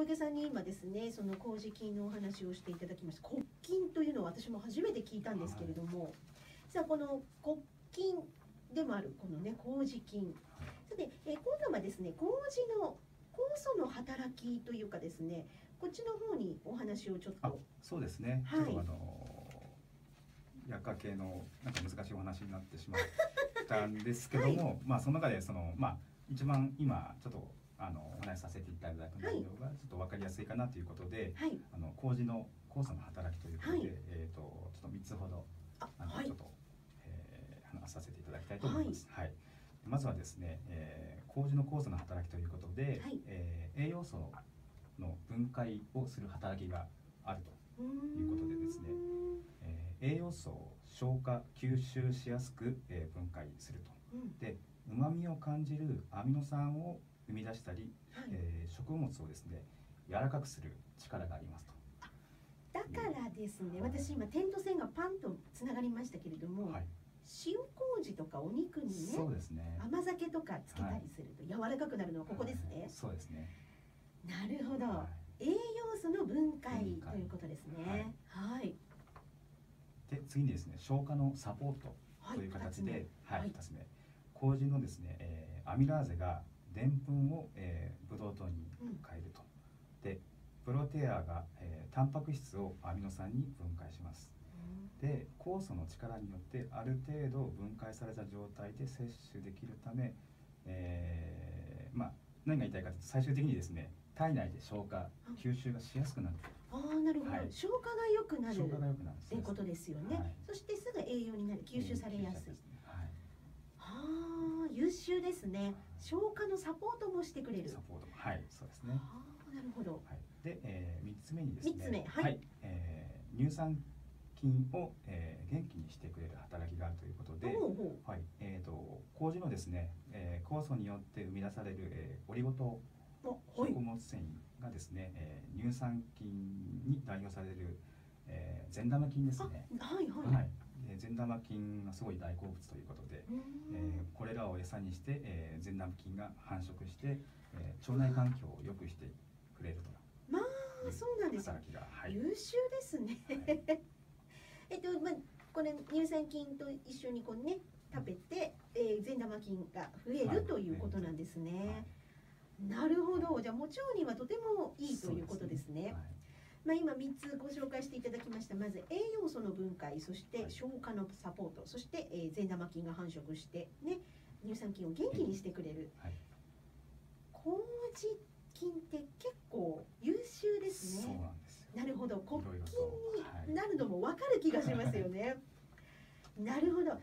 小池さんに今ですねその麹菌のお話をしていただきました。骨菌というのは私も初めて聞いたんですけれども、さあこの骨菌でもあるこのね麹菌さて、えー今度はですね麹の酵素の働きというかですねこっちの方にお話をちょっあとそうですね、はい。ちょっとあの薬価系のなんか難しいお話になってしまったんですけども、まあその中でそのまあ一番今ちょっとあのお話しさせていただく内容がちょっと分かりやすいかなということで、はいあの麹の酵素の働きということで、はいえっ、とちょっと三つほどああの、はいちょっと、えー話させていただきたいと思います。はい。まずはですね、えー麹の酵素の働きということで、はいえー栄養素の分解をする働きがあると。いうことでですねえー栄養素を消化吸収しやすく、えー分解すると。うんで、旨味を感じるアミノ酸を生み出したり、はい。えー食物をですね柔らかくする力がありますと。だからですね私今点と線がパンとつながりましたけれども、はい。塩麹とかお肉にねそうですね。甘酒とかつけたりすると柔らかくなるのはここですね、はい。そうですね。なるほど、は栄養素の分解ということですね。はい。い。で次にですね消化のサポートはいという形で、はい、はい二つ目、麹のですね、えーアミラーゼがでんぷんを、えーブドウ糖に変えると。で、プロテアが、えータンパク質をアミノ酸に分解します。で、酵素の力によってある程度分解された状態で摂取できるため、えーまあ何が言いたいかというと最終的にですね体内で消化吸収がしやすくなる。ああなるほど、はい。消化が良くなる。消化が良くなる。っていうことですよね、はい。そしてすぐ栄養になる。吸収されやすい、はいはあ優秀ですね。消化のサポートもしてくれる。サポートはいそうですね。はあなるほど。はい、で、えー、3つ目にですね三つ目はい。えー乳酸菌を、えー元気にしてくれる働きがあるということで、はい。えー、と麹のですね、えー酵素によって生み出される、えーオリゴ糖食物繊維がですね、えー乳酸菌に代表される、えー善玉菌ですあね。はいはい、はい、で善玉菌がすごい大好物ということで、えーこれらを餌にして、えー善玉菌が繁殖して、えー腸内環境を良くしてくれると。まあそうなんです。はい、優秀ですね。はい。えっとまあこれ乳酸菌と一緒にこうね食べて、えー、善玉菌が増えはいるということなんですね。はい。なるほど。じゃあも腸にはとてもいいということですね。はいまあ今三つご紹介していただきました。まず栄養素の分解、そしてはい消化のサポート、そして、えー、善玉菌が繁殖してね乳酸菌を元気にしてくれる。はい麹菌って結構優秀ですね。なるほど、骨菌になるのも分かる気がしますよね。なるほど、こんな、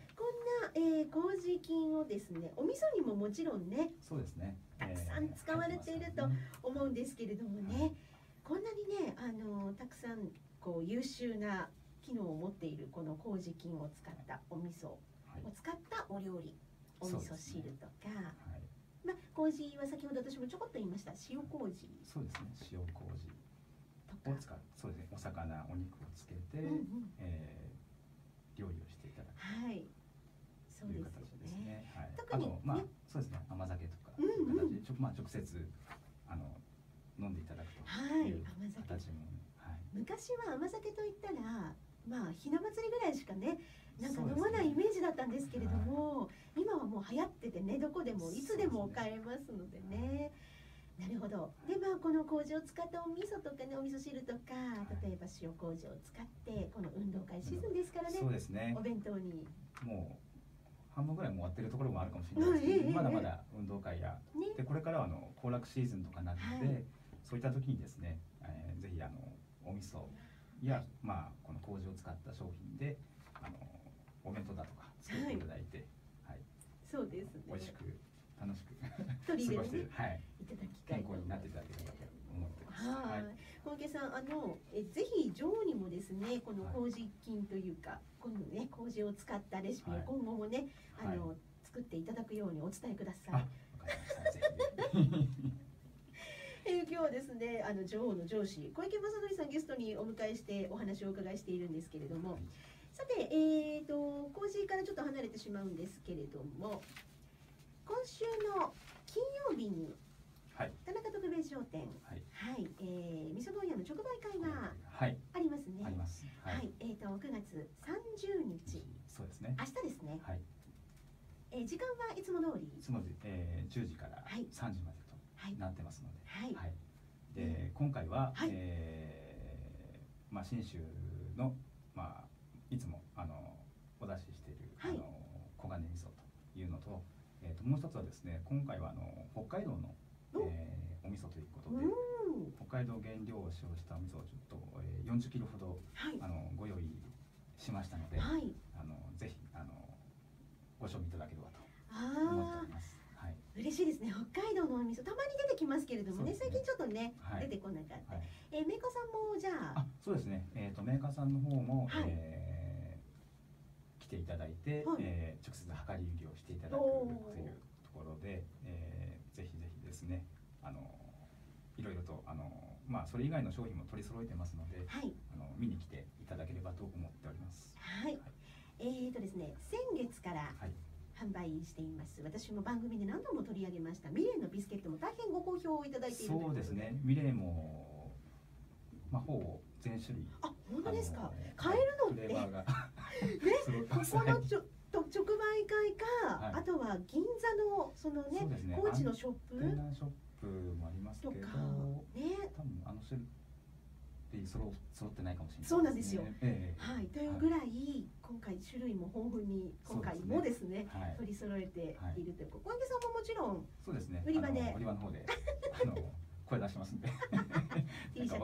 えー、麹菌をですね、お味噌にももちろんね、そうですね。たくさん使われていると思うんですけれどもね、こんなにね、あのたくさんこう優秀な機能を持っているこの麹菌を使ったお味噌をはい使ったお料理、お味噌汁とか、はい。まあ麹は先ほど私もちょこっと言いました塩麹そうですね。塩麹を使う。そうですね。お魚、お肉をつけて、うんうん、えー料理をしていただくはい、そうというですよ形ですね。ね。はい。特にあとまあねそうですね。甘酒とかうんうんまあ直接飲んでいただくとはいいう形もはい。昔は甘酒といったらまあひな祭りぐらいしかねなんか飲まないイメージだったんですけれども、今はもう流行っててねどこでもいつでも買えますのでね。なるほど。でまあこの麹を使ったお味噌とかねお味噌汁とか例えば塩麹を使ってこの運動会シーズンですからねそうですね。お。弁当に。もう半分ぐらいもう終わってるところもあるかもしれないですけど、まだまだ運動会や。ね。でこれからはあの行楽シーズンとかになるので、はいそういった時にですね、えーぜひあのお味噌や、まあこの麹を使った商品であのお弁当だとか作っていただいて、はい。そうですね。美味しく楽しく取り入れてはい、いただきたい健康になっていただければと思ってます。はい、小池さん、あの、え、ぜひ女王にもですね、この麹菌というか、このね、麹を使ったレシピをはい。今後もね、あの、はい。作っていただくようにお伝えください。あわかりました。ぜひ。えー今日はですね、あの女王の上司、小池正則さんゲストにお迎えしてお話をお伺いしているんですけれども。さて、えーと、麹からちょっと離れてしまうんですけれども。今週の金曜日にはい。田中特別賞商店はい。はい、えー、味噌問屋の直売会がはい。ありますね。あります。はい、えっ、と9月30日。そうですね。明日ですね、はい。えー、時間はいつも通り？いつもで、えー、10時からはい。3時までなってますので、はい。はい、で今回は、はい。えーまあ、信州の、まあ、いつもあのお出ししている、はい。あの黄金味噌というのと,、えー、ともう一つはですね今回はあの北海道の、お。えーお味噌ということうでん。北海道原料を使用したお味噌をちょっと、えー、40キロほどはい。あのご用意しましたので、はい。あのぜひあのご賞味いただければと思ってあおります。嬉しいですね。北海道のお味噌たまに出てきますけれどもね。ね。最近ちょっとね、はい。出てこなかった、はい。えーメーカーさんもじゃあ。あそうですね、えー、とメーカーさんの方も、はい。えー来ていただいて、はい。えー直接量り売りをしていただくというところで、えーぜひぜひですねあのいろいろとあの、まあ、それ以外の商品も取り揃えてますのではい。あの見に来ていただければと思っております。はい。えーとですね先月からはい、販売しています。私も番組で何度も取り上げました。ミレーのビスケットも大変ご好評をいただいているそうですね。ミレーも、まあ、ほぼ全種類。あ本当ですか？買えるのって？フレーバーが。揃ってここのちょと直売会か、はい。あとは銀座のそのねね。高知のショップ？ショップもありますけどとか。ね。多分あの種類揃揃ってないかもしれないですね、そうなんですよ。ええ。はい。というぐらい今回種類も豊富に今回もですねはい、取り揃えているという小池さんももちろんそうですね。売り場で。売り場の方であの声出してます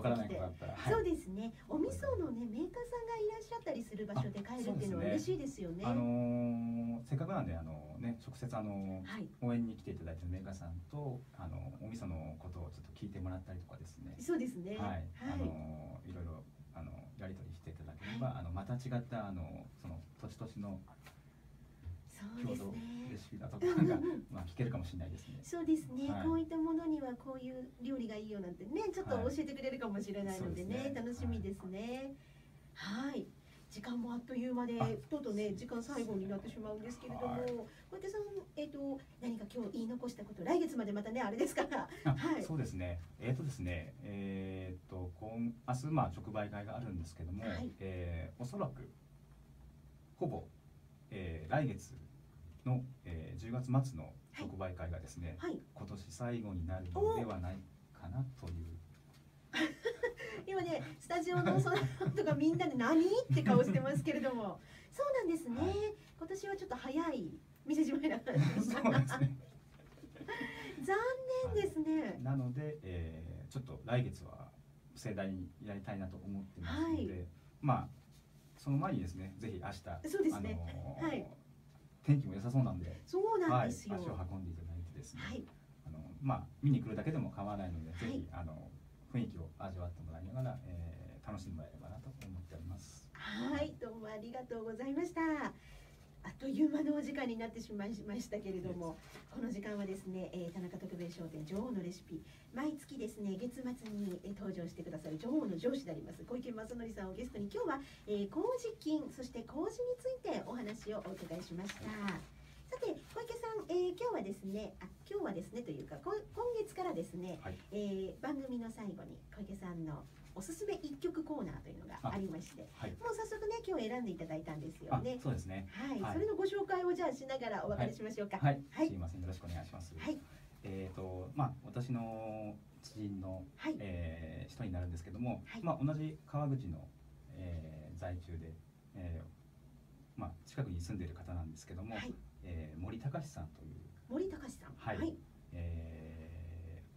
からないことあったら、はい。そうですね。お味噌のねメーカーさんがいらっしゃったりする場所で買えるっていうのは嬉しいですよね。あのーせっかくなんであのね直接あのはい。応援に来ていただいてるメーカーさんとあのお味噌のことをちょっと聞いてもらったりとかですね。そうですね。はい、はい。あのいろいろあのやり取りしていただければ、あのまた違ったあのその土地土地の郷土ね。レシピだとかが、まあ聞けるかもしれないですね。そうですね、はい。こういったものにはこういう料理がいいよなんてねちょっと教えてくれるかもしれないのでね,、はいですね。楽しみですね。はい。時間もあっという間であとうとうね。時間最後になってしまうんですけれども、はい。小池さんえっ、と何か今日言い残したこと来月までまたねあれですから。あはい。そうですね。えっ、とですね、えっ、と今明日まあ直売会があるんですけども、はい。えーおそらくほぼ、えー来月の、えー10月末の直売会がですね、はい。今年最後になるのではないかなという。今ねスタジオのそのとかみんなで何？って顔してますけれども。そうなんですね、はい。今年はちょっと早い店じまいな感じそうですね。残念ですね、なので、えーちょっと来月は盛大にやりたいなと思ってますので、はい。まあその前にですね、ぜひ明日、そうですね。あのーはい天気も良さそうなんで、そうなんはい、ですよ、足を運んでいただいてですね、はいあのまあ見に来るだけでも構わないので、はいぜひあの雰囲気を味わってもらいながら、えー楽しんでもらえればなと思っております。はい、どうもありがとうございました。という間のお時間になってしまいましたけれども、この時間はですね、えー田中特別商店女王のレシピ、毎月ですね、月末に、えー登場してくださる女王の上司であります小池正則さんをゲストに今日は、えー、麹菌、そして麹についてお話をお伺いしました。さて小池さん、えー今日はですね、あ今日はですねというかこ今月からですね、はいえー番組の最後に小池さんのおすすめ一曲コーナーというのがありまして、はい。もう早速ね今日選んでいただいたんですよあね。そうですね。はい、はいそれのご紹介をじゃあしながらお別れしましょうか。はい、はいすいません、よろしくお願いします。はいえっ、と、まあ、私の知人の、はいえー人になるんですけども、はいまあ、同じ川口の、えー在中で、えーまあ、近くに住んでいる方なんですけども、はいえー森隆さんという、森隆さん。はいはい。えー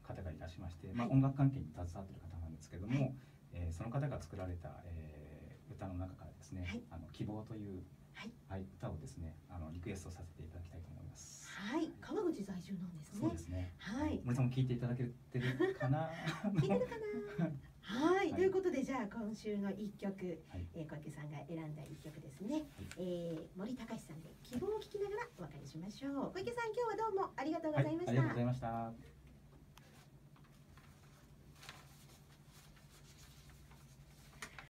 方がいらっしゃいまして、まあ、はい音楽関係に携わっている方なんですけども、はいえーその方が作られた、えー歌の中からですね「はいあの希望」という、はいはい、歌をですねあのリクエストさせていただきたいと思います。はい、川口在住なんですねそうで。すね。はい。森さんも聞いていただけてるかな？聞いてるかな？はい、はいということでじゃあ今週の一曲、はいえー小池さんが選んだ一曲ですね。えー森隆さんで希望を聞きながらお別れしましょう。小池さん今日はどうもありがとうごはい、ざいました。ありがとうございました。